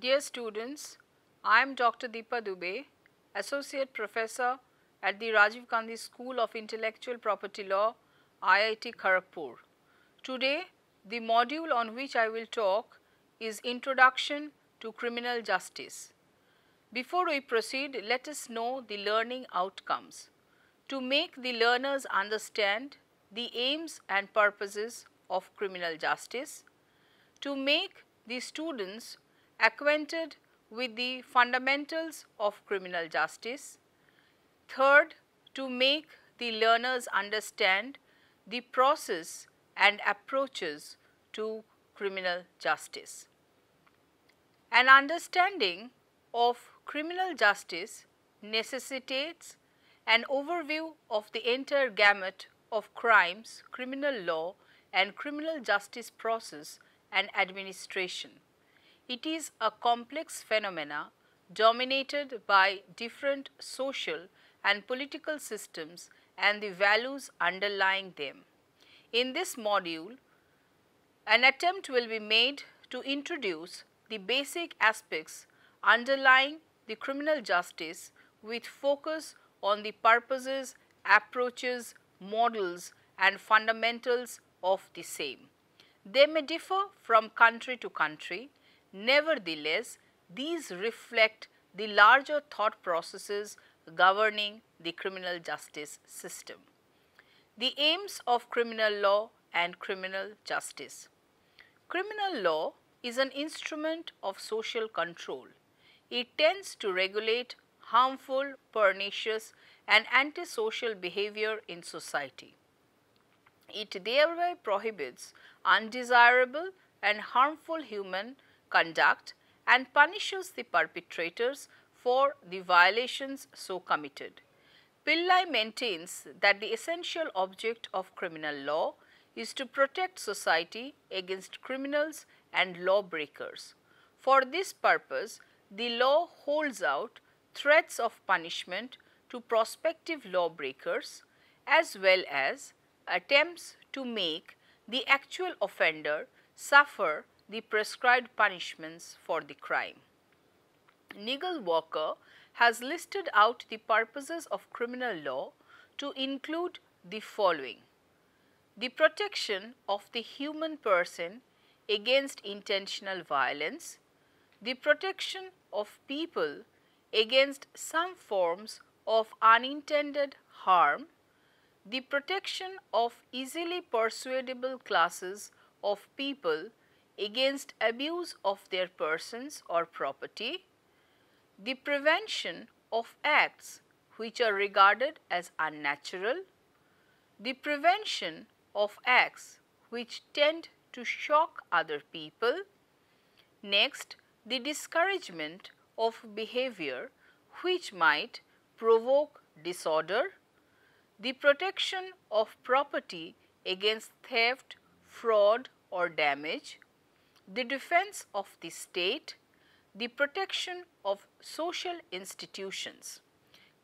Dear students, I am Dr. Deepa Dubey, Associate Professor at the Rajiv Gandhi School of Intellectual Property Law, IIT Kharagpur. Today, the module on which I will talk is Introduction to Criminal Justice. Before we proceed, let us know the learning outcomes. To make the learners understand the aims and purposes of criminal justice, to make the students acquainted with the fundamentals of criminal justice. Third, to make the learners understand the process and approaches to criminal justice. An understanding of criminal justice necessitates an overview of the entire gamut of crimes, criminal law and criminal justice process and administration. It is a complex phenomena dominated by different social and political systems and the values underlying them. In this module, an attempt will be made to introduce the basic aspects underlying the criminal justice with focus on the purposes, approaches, models and fundamentals of the same. They may differ from country to country Nevertheless, these reflect the larger thought processes governing the criminal justice system. The aims of criminal law and criminal justice. Criminal law is an instrument of social control. It tends to regulate harmful, pernicious and antisocial behavior in society. It thereby prohibits undesirable and harmful human conduct and punishes the perpetrators for the violations so committed. Pillai maintains that the essential object of criminal law is to protect society against criminals and lawbreakers. For this purpose, the law holds out threats of punishment to prospective lawbreakers as well as attempts to make the actual offender suffer the prescribed punishments for the crime. Nigel Walker has listed out the purposes of criminal law to include the following. The protection of the human person against intentional violence, the protection of people against some forms of unintended harm, the protection of easily persuadable classes of people against abuse of their persons or property, the prevention of acts which are regarded as unnatural, the prevention of acts which tend to shock other people, next the discouragement of behavior which might provoke disorder, the protection of property against theft, fraud or damage, the defense of the state, the protection of social institutions.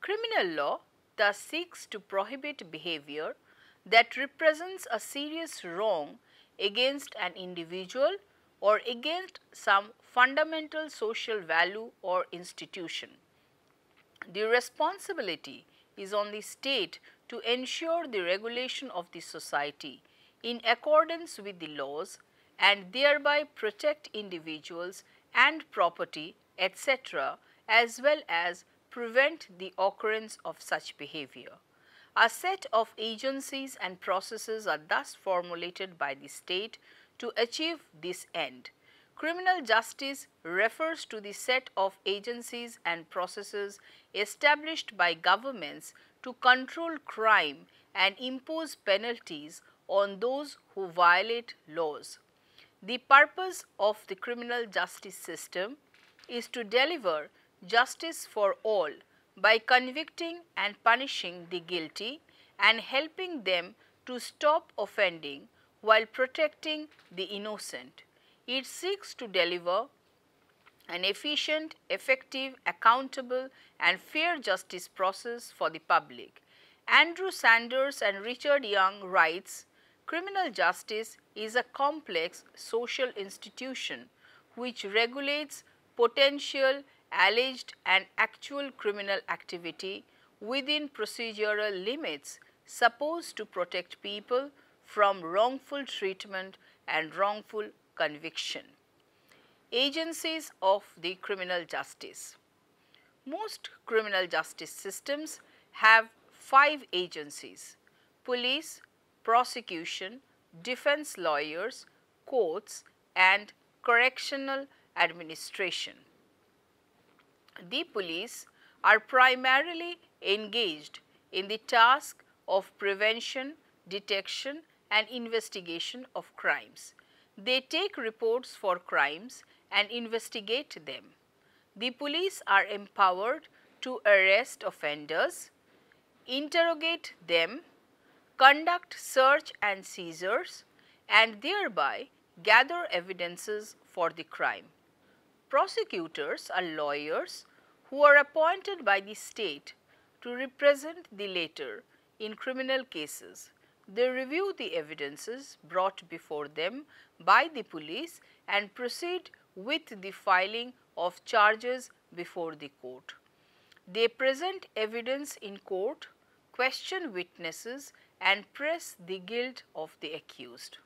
Criminal law thus seeks to prohibit behavior that represents a serious wrong against an individual or against some fundamental social value or institution. The responsibility is on the state to ensure the regulation of the society in accordance with the laws and thereby protect individuals and property etc., as well as prevent the occurrence of such behavior. A set of agencies and processes are thus formulated by the state to achieve this end. Criminal justice refers to the set of agencies and processes established by governments to control crime and impose penalties on those who violate laws. The purpose of the criminal justice system is to deliver justice for all by convicting and punishing the guilty and helping them to stop offending while protecting the innocent. It seeks to deliver an efficient, effective, accountable and fair justice process for the public. Andrew Sanders and Richard Young writes, Criminal justice is a complex social institution which regulates potential, alleged and actual criminal activity within procedural limits supposed to protect people from wrongful treatment and wrongful conviction. Agencies of the criminal justice. Most criminal justice systems have five agencies police, prosecution, defense lawyers, courts and correctional administration. The police are primarily engaged in the task of prevention, detection and investigation of crimes. They take reports for crimes and investigate them. The police are empowered to arrest offenders, interrogate them, conduct search and seizures and thereby gather evidences for the crime. Prosecutors are lawyers who are appointed by the state to represent the latter in criminal cases. They review the evidences brought before them by the police and proceed with the filing of charges before the court. They present evidence in court, question witnesses and press the guilt of the accused.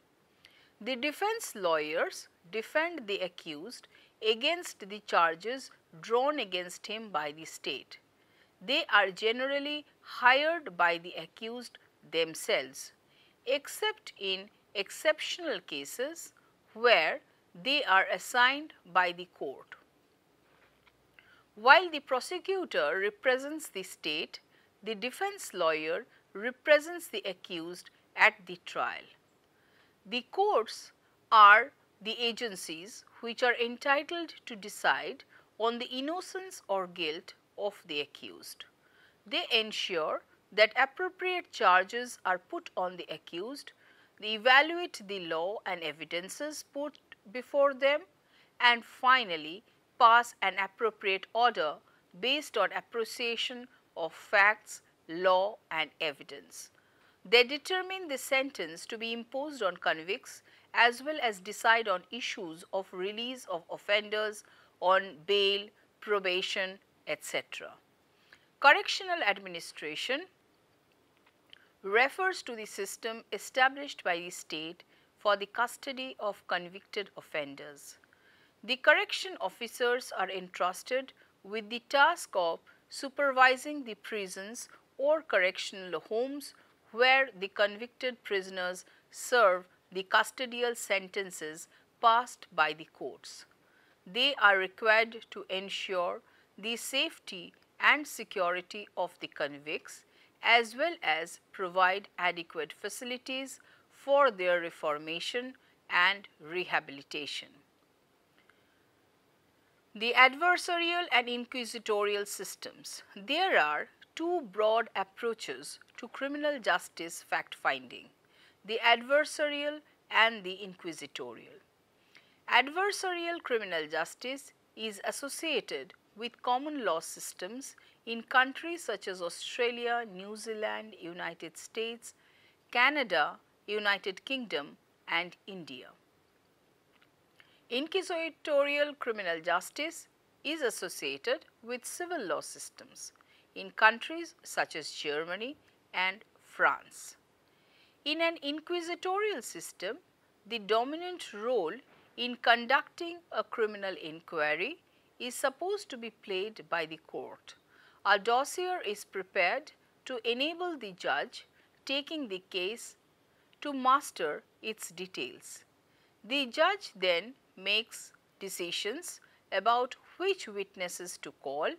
The defense lawyers defend the accused against the charges drawn against him by the state. They are generally hired by the accused themselves, except in exceptional cases where they are assigned by the court. While the prosecutor represents the state, the defense lawyer represents the accused at the trial. The courts are the agencies which are entitled to decide on the innocence or guilt of the accused. They ensure that appropriate charges are put on the accused, they evaluate the law and evidences put before them and finally pass an appropriate order based on appreciation of facts, law and evidence. They determine the sentence to be imposed on convicts as well as decide on issues of release of offenders on bail, probation, etc. Correctional administration refers to the system established by the state for the custody of convicted offenders. The correction officers are entrusted with the task of supervising the prisons or correctional homes where the convicted prisoners serve the custodial sentences passed by the courts. They are required to ensure the safety and security of the convicts as well as provide adequate facilities for their reformation and rehabilitation. The adversarial and inquisitorial systems. There are two broad approaches to criminal justice fact finding, the adversarial and the inquisitorial. Adversarial criminal justice is associated with common law systems in countries such as Australia, New Zealand, United States, Canada, United Kingdom and India. Inquisitorial criminal justice is associated with civil law systems in countries such as Germany and France. In an inquisitorial system, the dominant role in conducting a criminal inquiry is supposed to be played by the court. A dossier is prepared to enable the judge taking the case to master its details. The judge then makes decisions about which witnesses to call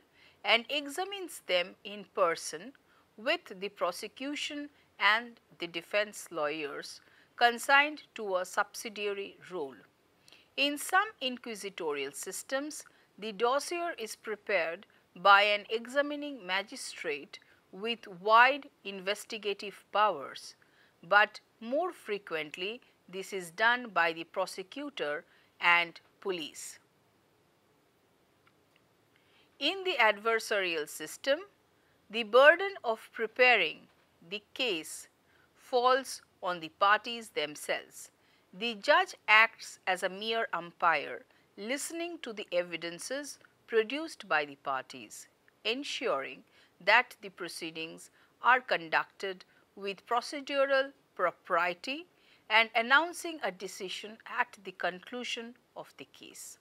and examines them in person with the prosecution and the defense lawyers consigned to a subsidiary role. In some inquisitorial systems, the dossier is prepared by an examining magistrate with wide investigative powers, but more frequently this is done by the prosecutor and police. In the adversarial system, the burden of preparing the case falls on the parties themselves. The judge acts as a mere umpire listening to the evidences produced by the parties, ensuring that the proceedings are conducted with procedural propriety and announcing a decision at the conclusion of the case.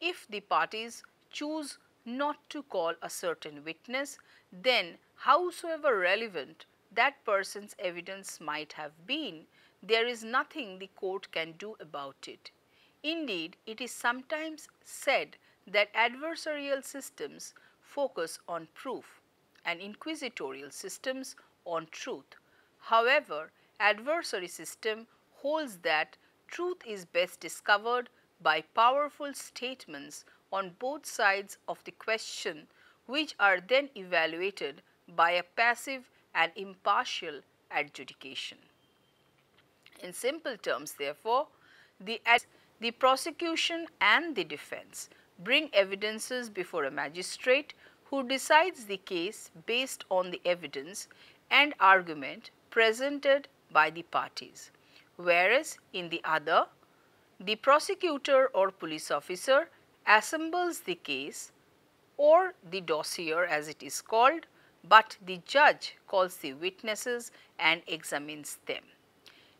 If the parties choose not to call a certain witness, then howsoever relevant that person's evidence might have been, there is nothing the court can do about it. Indeed, it is sometimes said that adversarial systems focus on proof and inquisitorial systems on truth. However, adversary system holds that truth is best discovered by powerful statements on both sides of the question which are then evaluated by a passive and impartial adjudication. In simple terms therefore, the, the prosecution and the defense bring evidences before a magistrate who decides the case based on the evidence and argument presented by the parties, whereas in the other, the prosecutor or police officer assembles the case or the dossier as it is called, but the judge calls the witnesses and examines them.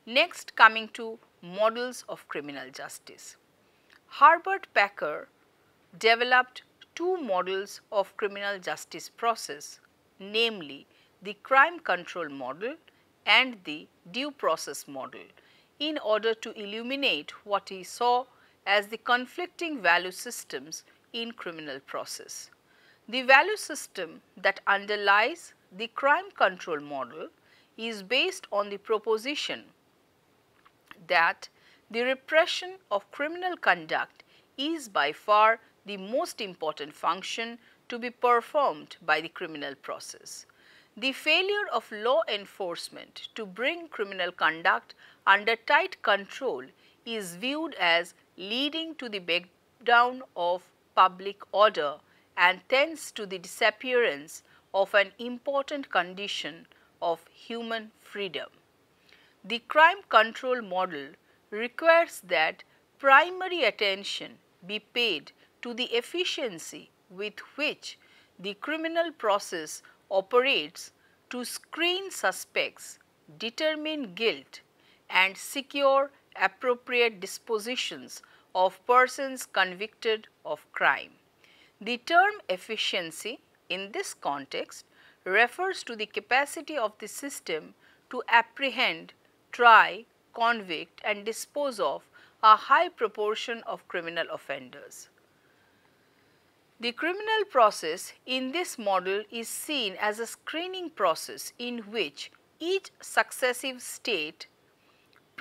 Next coming to models of criminal justice. Herbert Packer developed two models of criminal justice process, namely the crime control model and the due process model in order to illuminate what he saw as the conflicting value systems in criminal process. The value system that underlies the crime control model is based on the proposition that the repression of criminal conduct is by far the most important function to be performed by the criminal process. The failure of law enforcement to bring criminal conduct under tight control is viewed as leading to the breakdown of public order and tends to the disappearance of an important condition of human freedom. The crime control model requires that primary attention be paid to the efficiency with which the criminal process operates to screen suspects, determine guilt and secure appropriate dispositions of persons convicted of crime. The term efficiency in this context refers to the capacity of the system to apprehend, try, convict and dispose of a high proportion of criminal offenders. The criminal process in this model is seen as a screening process in which each successive state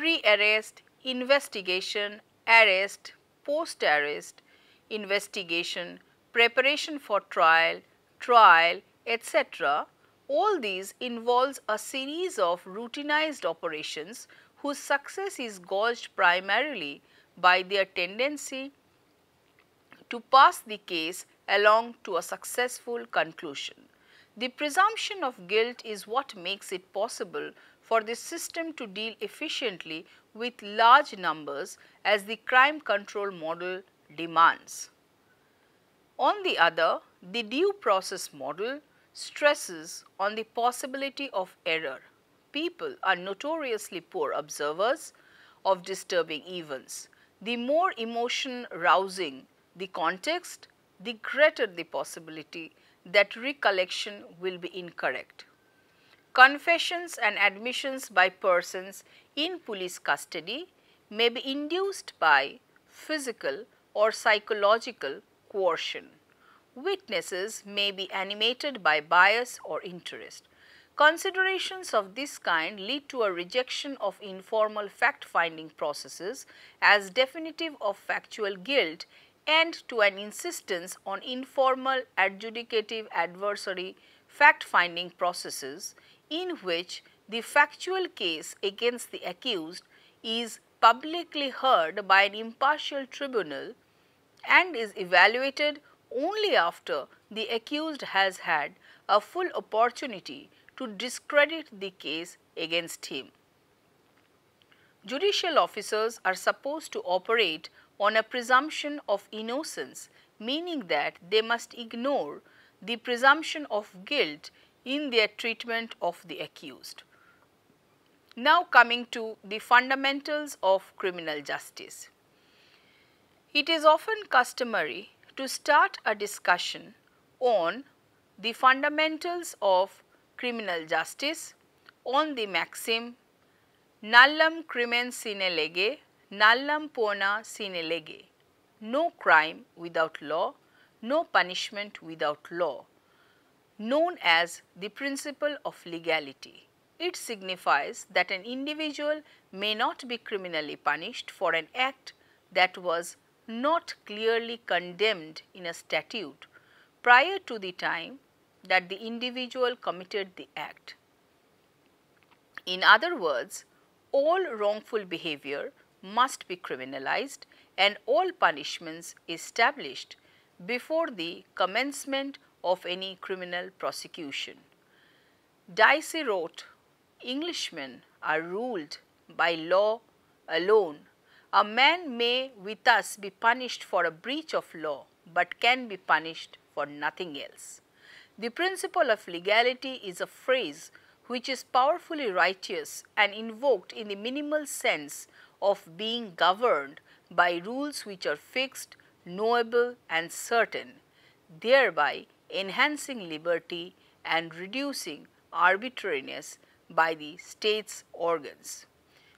pre-arrest, investigation, arrest, post-arrest, investigation, preparation for trial, trial, etc. All these involves a series of routinized operations whose success is gauged primarily by their tendency to pass the case along to a successful conclusion. The presumption of guilt is what makes it possible for the system to deal efficiently with large numbers as the crime control model demands. On the other, the due process model stresses on the possibility of error. People are notoriously poor observers of disturbing events. The more emotion rousing the context, the greater the possibility that recollection will be incorrect. Confessions and admissions by persons in police custody may be induced by physical or psychological coercion. Witnesses may be animated by bias or interest. Considerations of this kind lead to a rejection of informal fact-finding processes as definitive of factual guilt and to an insistence on informal adjudicative adversary fact-finding processes in which the factual case against the accused is publicly heard by an impartial tribunal and is evaluated only after the accused has had a full opportunity to discredit the case against him. Judicial officers are supposed to operate on a presumption of innocence meaning that they must ignore the presumption of guilt in their treatment of the accused. Now coming to the fundamentals of criminal justice. It is often customary to start a discussion on the fundamentals of criminal justice on the maxim nullum crimen sine lege, nullum poena sine lege, no crime without law, no punishment without law, known as the principle of legality. It signifies that an individual may not be criminally punished for an act that was not clearly condemned in a statute prior to the time that the individual committed the act. In other words, all wrongful behavior must be criminalized and all punishments established before the commencement of any criminal prosecution. Dicey wrote, Englishmen are ruled by law alone. A man may with us be punished for a breach of law, but can be punished for nothing else. The principle of legality is a phrase which is powerfully righteous and invoked in the minimal sense of being governed by rules which are fixed, knowable and certain, thereby enhancing liberty and reducing arbitrariness by the state's organs.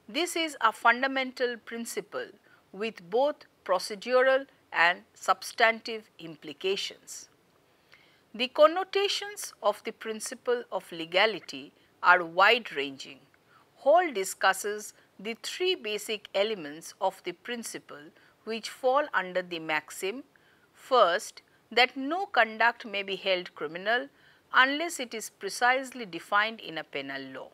This is a fundamental principle with both procedural and substantive implications. The connotations of the principle of legality are wide ranging. Hall discusses the three basic elements of the principle which fall under the maxim first that no conduct may be held criminal unless it is precisely defined in a penal law.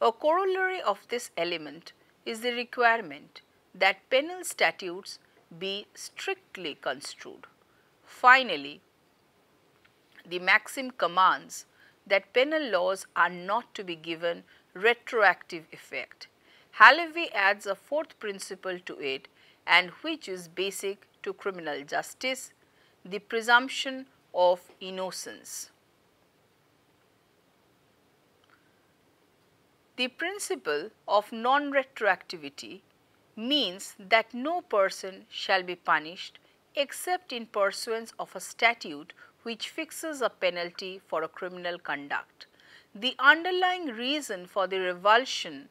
A corollary of this element is the requirement that penal statutes be strictly construed. Finally, the maxim commands that penal laws are not to be given retroactive effect. Halevi adds a fourth principle to it and which is basic to criminal justice, the presumption of innocence. The principle of non-retroactivity means that no person shall be punished except in pursuance of a statute which fixes a penalty for a criminal conduct. The underlying reason for the revulsion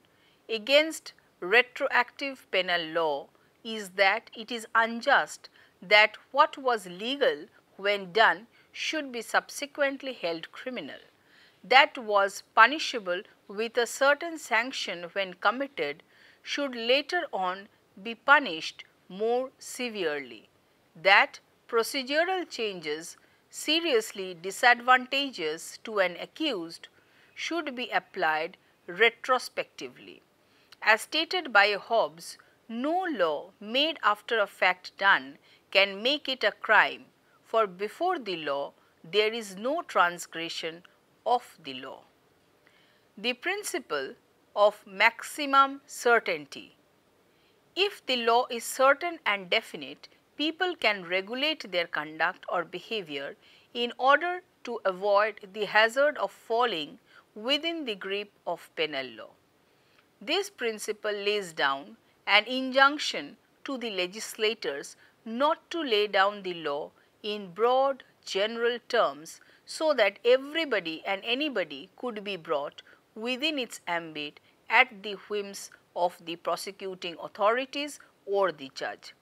against retroactive penal law is that it is unjust that what was legal when done should be subsequently held criminal. That was punishable with a certain sanction when committed should later on be punished more severely. That procedural changes seriously disadvantageous to an accused should be applied retrospectively. As stated by Hobbes, no law made after a fact done can make it a crime, for before the law there is no transgression of the law. The principle of maximum certainty. If the law is certain and definite, people can regulate their conduct or behavior in order to avoid the hazard of falling within the grip of penal law. This principle lays down an injunction to the legislators not to lay down the law in broad general terms so that everybody and anybody could be brought within its ambit at the whims of the prosecuting authorities or the judge.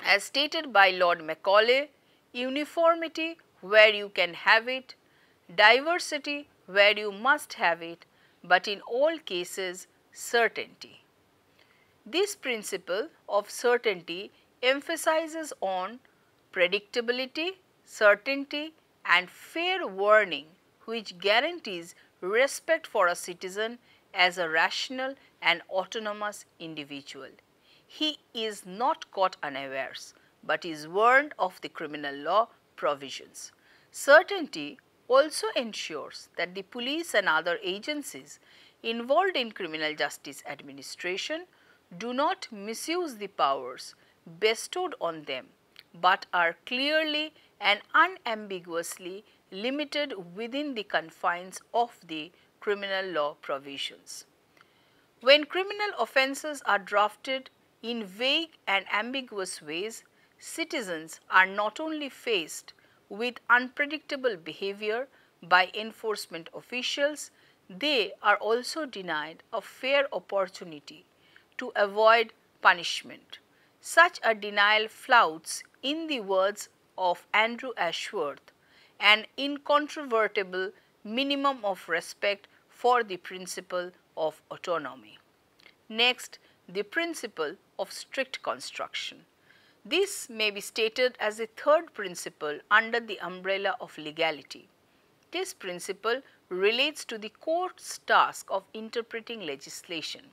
As stated by Lord Macaulay, uniformity where you can have it, diversity where you must have it, but in all cases certainty. This principle of certainty emphasizes on predictability, certainty and fair warning which guarantees respect for a citizen as a rational and autonomous individual. He is not caught unawares, but is warned of the criminal law provisions. Certainty also ensures that the police and other agencies involved in criminal justice administration do not misuse the powers bestowed on them, but are clearly and unambiguously limited within the confines of the criminal law provisions. When criminal offences are drafted in vague and ambiguous ways, citizens are not only faced with unpredictable behavior by enforcement officials, they are also denied a fair opportunity to avoid punishment. Such a denial flouts, in the words of Andrew Ashworth, an incontrovertible minimum of respect for the principle of autonomy. Next, the principle of strict construction. This may be stated as a third principle under the umbrella of legality. This principle relates to the court's task of interpreting legislation.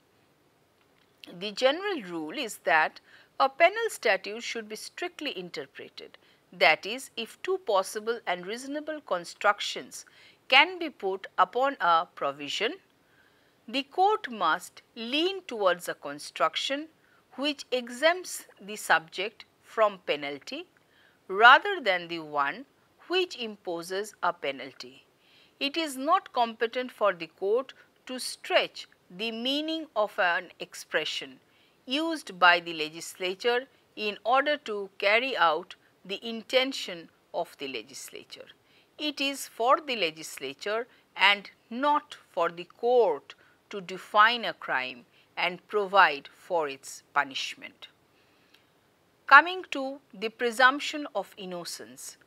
The general rule is that a penal statute should be strictly interpreted. That is, if two possible and reasonable constructions can be put upon a provision, the court must lean towards a construction which exempts the subject from penalty rather than the one which imposes a penalty. It is not competent for the court to stretch the meaning of an expression used by the legislature in order to carry out the intention of the legislature. It is for the legislature and not for the court to define a crime and provide for its punishment. Coming to the presumption of innocence,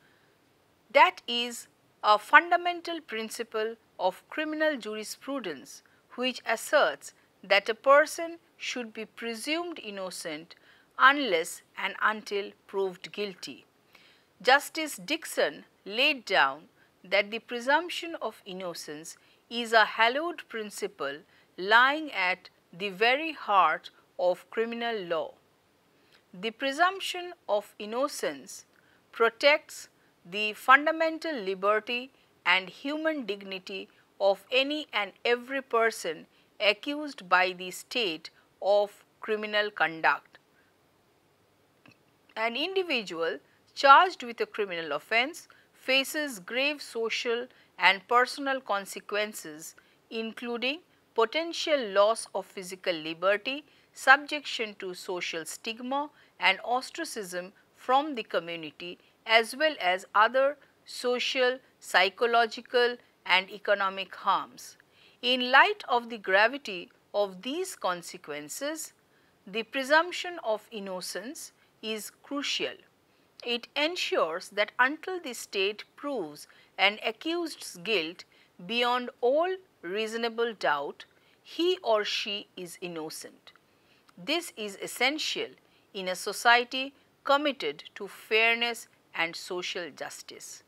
that is a fundamental principle of criminal jurisprudence which asserts that a person should be presumed innocent unless and until proved guilty. Justice Dixon laid down that the presumption of innocence is a hallowed principle lying at the very heart of criminal law. The presumption of innocence protects the fundamental liberty and human dignity of any and every person accused by the state of criminal conduct. An individual charged with a criminal offence faces grave social and personal consequences including potential loss of physical liberty, subjection to social stigma and ostracism from the community as well as other social, psychological and economic harms. In light of the gravity of these consequences, the presumption of innocence is crucial. It ensures that until the state proves an accused's guilt beyond all reasonable doubt, he or she is innocent. This is essential in a society committed to fairness and social justice.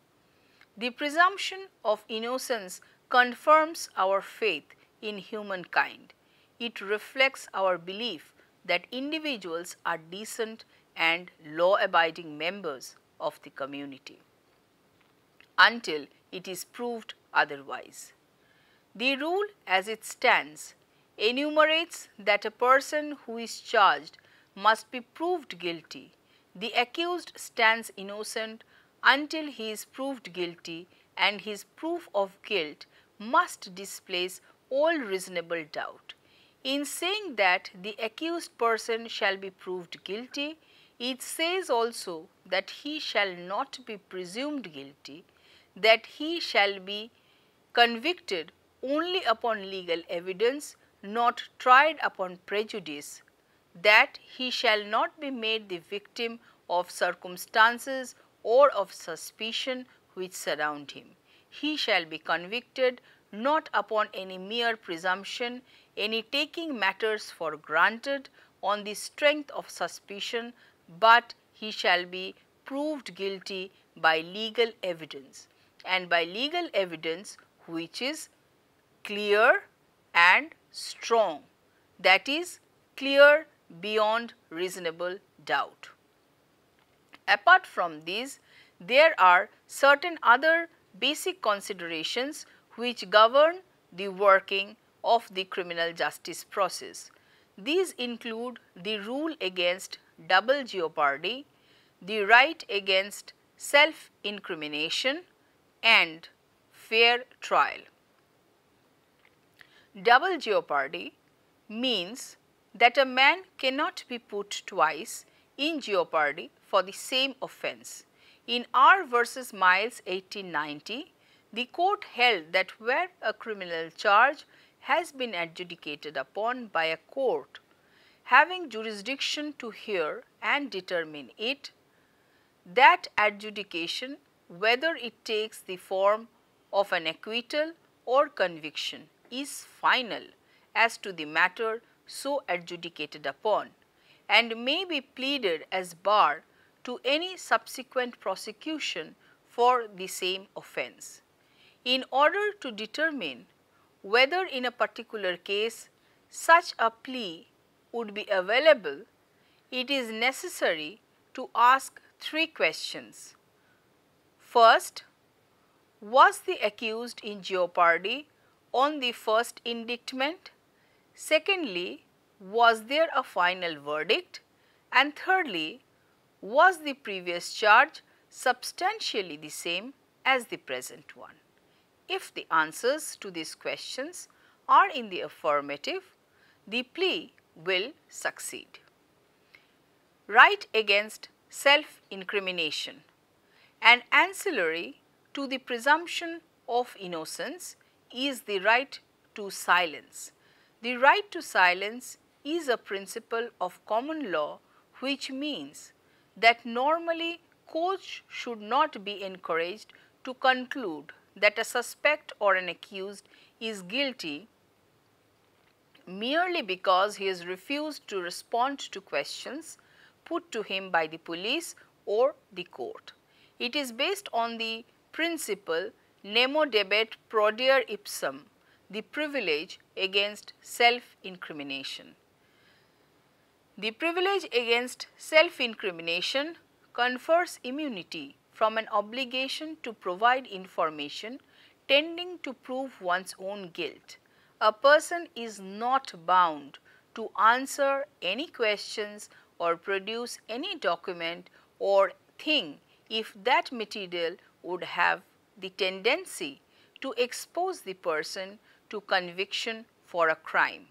The presumption of innocence confirms our faith in humankind. It reflects our belief that individuals are decent and law abiding members of the community until it is proved otherwise. The rule as it stands enumerates that a person who is charged must be proved guilty. The accused stands innocent until he is proved guilty and his proof of guilt must displace all reasonable doubt. In saying that the accused person shall be proved guilty, it says also that he shall not be presumed guilty, that he shall be convicted only upon legal evidence, not tried upon prejudice, that he shall not be made the victim of circumstances or of suspicion which surround him. He shall be convicted not upon any mere presumption, any taking matters for granted on the strength of suspicion, but he shall be proved guilty by legal evidence and by legal evidence which is clear and strong that is clear beyond reasonable doubt. Apart from these, there are certain other basic considerations which govern the working of the criminal justice process. These include the rule against double jeopardy, the right against self-incrimination and fair trial. Double jeopardy means that a man cannot be put twice in jeopardy for the same offence. In R versus Miles 1890, the court held that where a criminal charge has been adjudicated upon by a court having jurisdiction to hear and determine it, that adjudication whether it takes the form of an acquittal or conviction is final as to the matter so adjudicated upon and may be pleaded as bar to any subsequent prosecution for the same offence. In order to determine whether in a particular case such a plea would be available, it is necessary to ask three questions. First, was the accused in jeopardy on the first indictment? Secondly, was there a final verdict? And thirdly, was the previous charge substantially the same as the present one? If the answers to these questions are in the affirmative, the plea will succeed. Right against self-incrimination An ancillary to the presumption of innocence is the right to silence. The right to silence is a principle of common law which means that normally courts should not be encouraged to conclude that a suspect or an accused is guilty merely because he has refused to respond to questions put to him by the police or the court. It is based on the principle nemo debet prodere ipsum, the privilege against self-incrimination. The privilege against self-incrimination confers immunity from an obligation to provide information tending to prove one's own guilt. A person is not bound to answer any questions or produce any document or thing if that material would have the tendency to expose the person to conviction for a crime.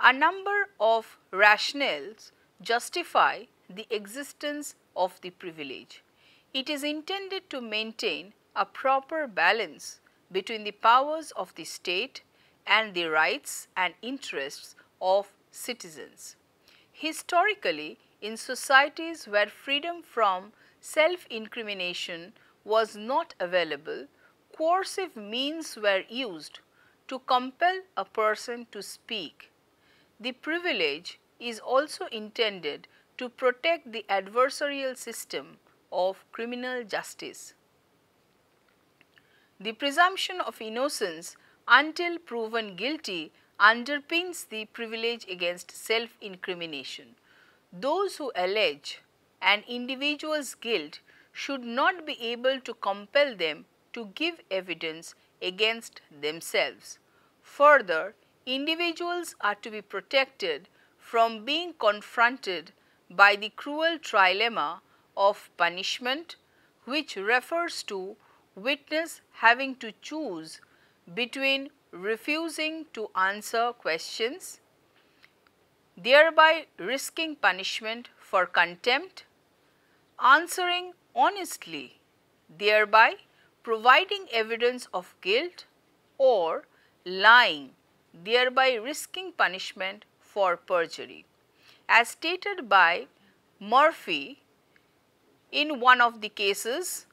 A number of rationales justify the existence of the privilege. It is intended to maintain a proper balance between the powers of the state and the rights and interests of citizens. Historically, in societies where freedom from self-incrimination was not available, coercive means were used to compel a person to speak the privilege is also intended to protect the adversarial system of criminal justice. The presumption of innocence until proven guilty underpins the privilege against self-incrimination. Those who allege an individual's guilt should not be able to compel them to give evidence against themselves. Further, individuals are to be protected from being confronted by the cruel trilemma of punishment which refers to witness having to choose between refusing to answer questions, thereby risking punishment for contempt, answering honestly, thereby providing evidence of guilt or lying thereby risking punishment for perjury. As stated by Murphy in one of the cases,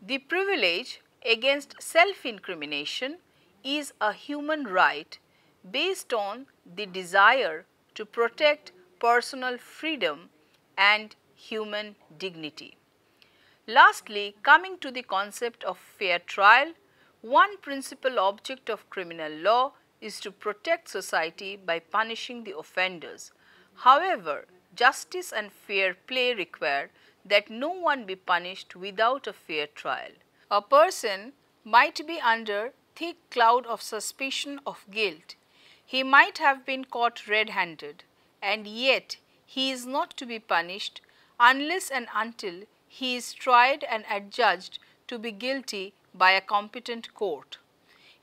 the privilege against self-incrimination is a human right based on the desire to protect personal freedom and human dignity. Lastly, coming to the concept of fair trial, one principal object of criminal law is to protect society by punishing the offenders. However, justice and fair play require that no one be punished without a fair trial. A person might be under thick cloud of suspicion of guilt. He might have been caught red-handed and yet he is not to be punished unless and until he is tried and adjudged to be guilty by a competent court.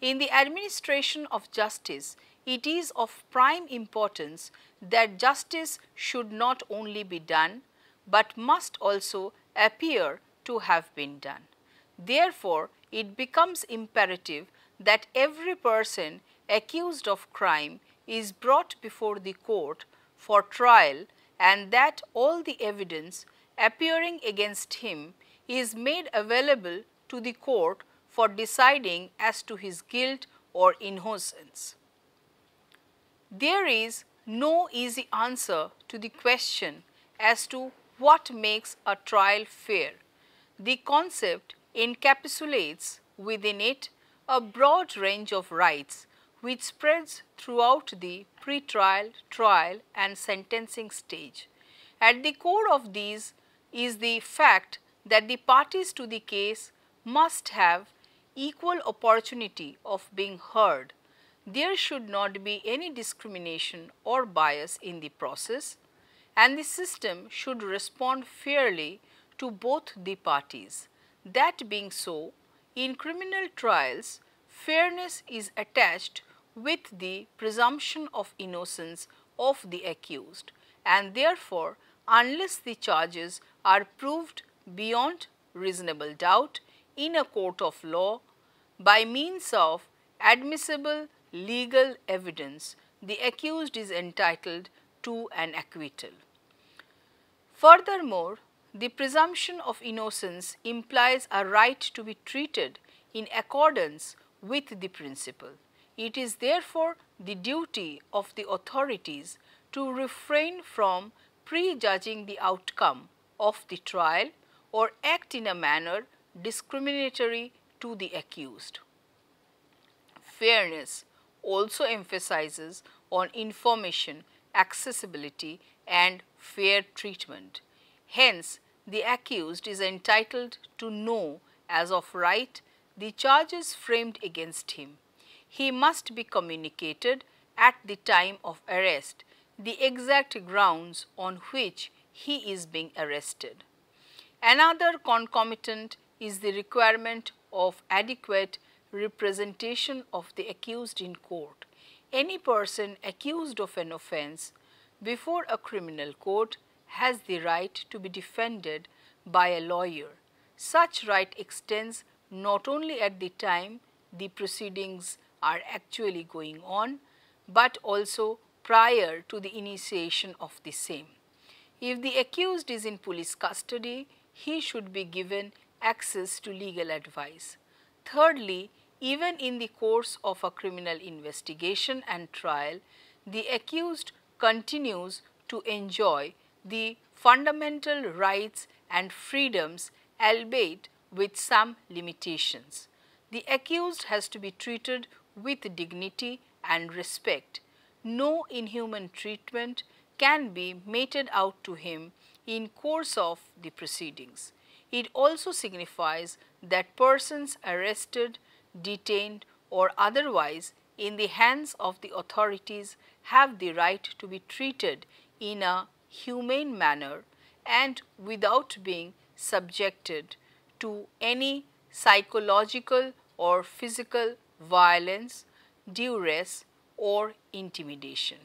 In the administration of justice, it is of prime importance that justice should not only be done, but must also appear to have been done. Therefore, it becomes imperative that every person accused of crime is brought before the court for trial and that all the evidence appearing against him is made available to the court for deciding as to his guilt or innocence. There is no easy answer to the question as to what makes a trial fair. The concept encapsulates within it a broad range of rights which spreads throughout the pre-trial, trial and sentencing stage. At the core of these is the fact that the parties to the case must have equal opportunity of being heard. There should not be any discrimination or bias in the process and the system should respond fairly to both the parties. That being so, in criminal trials, fairness is attached with the presumption of innocence of the accused and therefore, unless the charges are proved beyond reasonable doubt, in a court of law by means of admissible legal evidence, the accused is entitled to an acquittal. Furthermore, the presumption of innocence implies a right to be treated in accordance with the principle. It is therefore the duty of the authorities to refrain from prejudging the outcome of the trial or act in a manner discriminatory to the accused. Fairness also emphasizes on information accessibility and fair treatment. Hence, the accused is entitled to know as of right the charges framed against him. He must be communicated at the time of arrest the exact grounds on which he is being arrested. Another concomitant is the requirement of adequate representation of the accused in court. Any person accused of an offence before a criminal court has the right to be defended by a lawyer. Such right extends not only at the time the proceedings are actually going on, but also prior to the initiation of the same. If the accused is in police custody, he should be given access to legal advice. Thirdly, even in the course of a criminal investigation and trial, the accused continues to enjoy the fundamental rights and freedoms albeit with some limitations. The accused has to be treated with dignity and respect. No inhuman treatment can be meted out to him in course of the proceedings. It also signifies that persons arrested, detained or otherwise in the hands of the authorities have the right to be treated in a humane manner and without being subjected to any psychological or physical violence, duress or intimidation.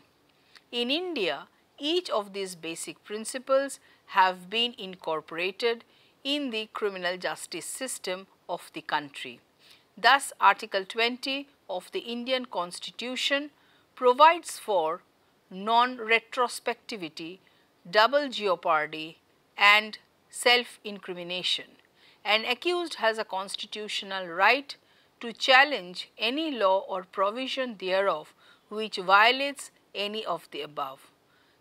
In India, each of these basic principles have been incorporated in the criminal justice system of the country. Thus, Article 20 of the Indian Constitution provides for non-retrospectivity, double jeopardy and self-incrimination. An accused has a constitutional right to challenge any law or provision thereof which violates any of the above.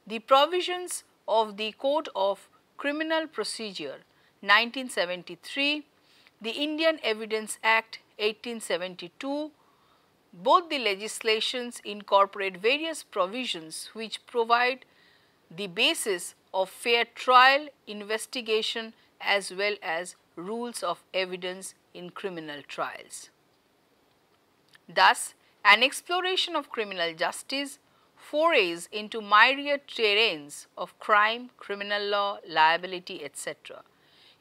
The provisions of the Code of Criminal Procedure 1973, the Indian Evidence Act 1872, both the legislations incorporate various provisions which provide the basis of fair trial, investigation as well as rules of evidence in criminal trials. Thus, an exploration of criminal justice forays into myriad terrains of crime, criminal law, liability, etc.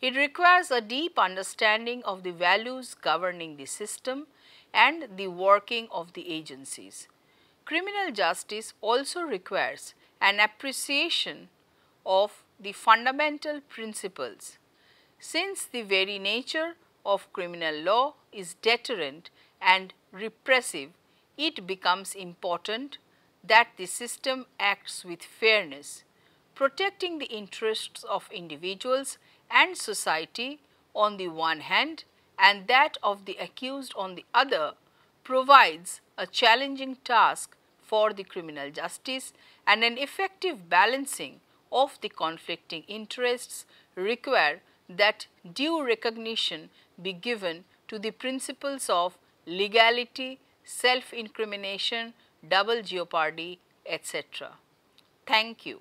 It requires a deep understanding of the values governing the system and the working of the agencies. Criminal justice also requires an appreciation of the fundamental principles. Since the very nature of criminal law is deterrent and repressive, it becomes important that the system acts with fairness, protecting the interests of individuals and society on the one hand and that of the accused on the other provides a challenging task for the criminal justice and an effective balancing of the conflicting interests require that due recognition be given to the principles of legality, self-incrimination, double jeopardy, etc. Thank you.